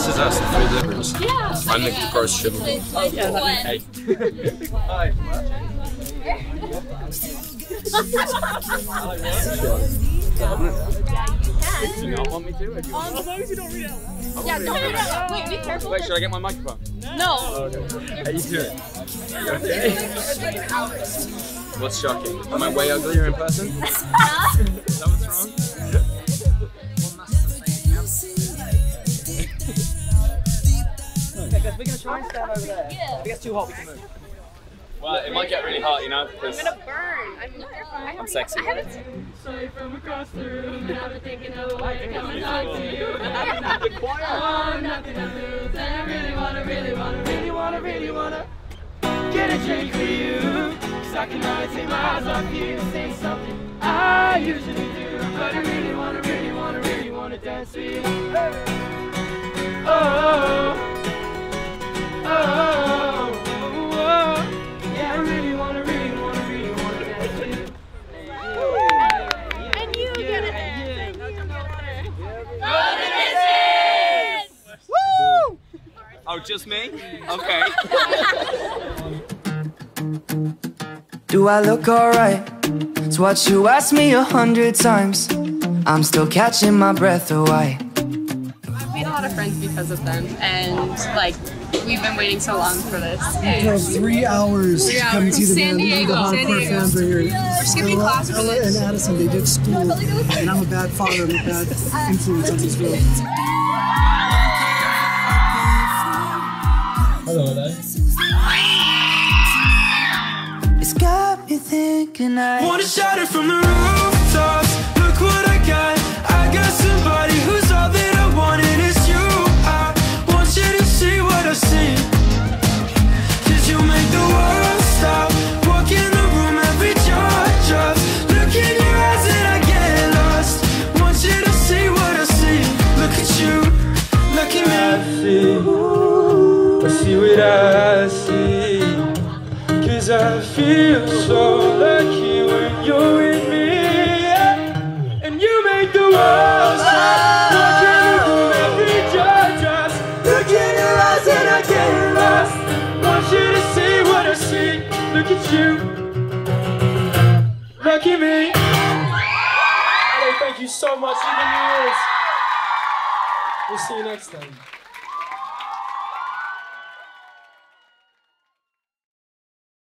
This is us, the three liberals. Yeah. I'm the gross sugar. Yeah, Hey. Do you not want me to? Or do you want um, As long as you don't read it out Yeah, don't read it out. Wait, be careful. Wait, should I get my microphone? No. How you doing? You okay? What's shocking? Am I way uglier in person? Is that what's wrong? We're gonna try and stand over there. If it gets too hot, we can move. Well, it might get really hot, you know, because I'm gonna burn. I'm terrified. I'm sexy. I haven't seen from across the room, and I've been thinking of a way to come and talk to you. Oh, nothing to lose, and I really wanna, really wanna, really wanna, really wanna get a drink for you. Cause I can always take my eyes off you, say something I usually do. But I really wanna, really wanna, really wanna dance with you. Oh, oh, oh, Oh, just me? Okay. Do I look alright? It's what you asked me a hundred times. I'm still catching my breath away. I've made a lot of friends because of them, and like we've been waiting so long for this. And drove three hours Three to come hours. see the San band. Diego, the San hardcore Diego. fans right here. We're skipping Ella, class for Ella this. and Addison, they did school, and I'm a bad father, I'm a bad influence on these girls. Got me thinking I Wanna shout it from the rooftops. Look what I got. I got somebody who's all that I want, and it's you. I want you to see what I see. Cause you make the world stop. Walk in the room, every jaw drops. Look in your eyes, and I get lost. Want you to see what I see. Look at you, look at me. I see, I see what I see. Cause I feel so lucky when you're with me yeah. And you make the world stop Walk in the room, every jaw drops Look in your eyes and I get lost Want you to see what I see Look at you Lucky me Alright, thank you so much. See you in years. We'll see you next time.